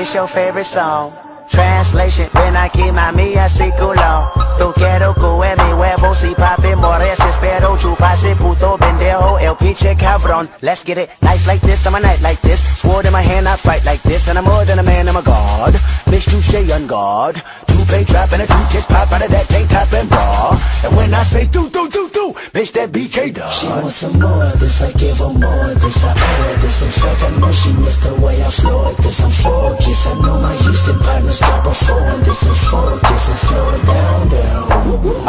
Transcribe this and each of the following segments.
What's your favorite song? Translation, ven aquí mami así culo Tú quiero que mi huevo si papi mores Espero chupase puto pendejo oh, el pinche cabrón Let's get it, nice like this, I'm a night like this. Sword in my hand, I fight like this And I'm more than a man, I'm a god. Bitch, touche on guard. Two-pay trap and a two-tits pop out of that tank top and bra. And when I say do, do, do, do Bitch, that BK dog She wants some more of this, I give her more of this. I owe her this, in fact I know she missed the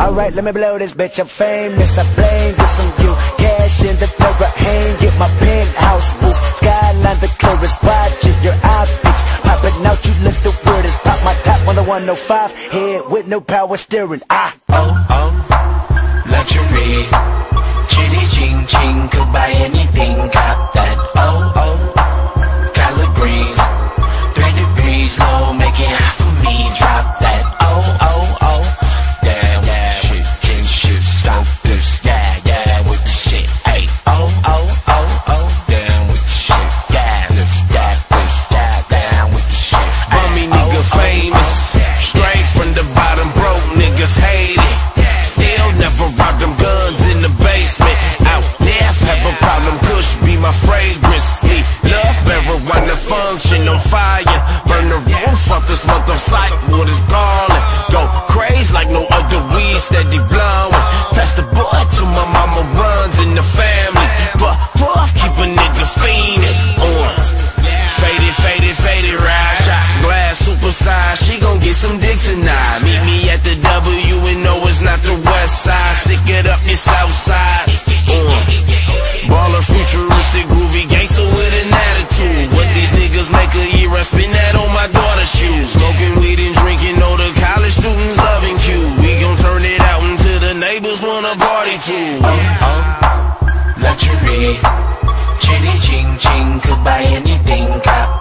Alright, let me blow this bitch up famous. I blame this on you. Cash in the floor, hang Get my penthouse roof. Skyline the clearest Watching your optics. Popping out, you look the weirdest. Pop my top on the 105 Head with no power steering. Ah, oh, oh. Luxury. Chitty ching ching. Could buy anything. Cop that Oh, oh. Collard Three degrees low Make it hot for me. Drop that famous. Straight from the bottom Broke niggas hate it. Still never robbed them guns in the basement. Out left Have a problem Kush be my fragrance. Me love marijuana function on fire. Burn the roof off this month of sight is ballin' Go crazy like no other weed Steady blowin' Pass the boy to my mama wanna party too oh, oh, luxury ching, could buy anything, cop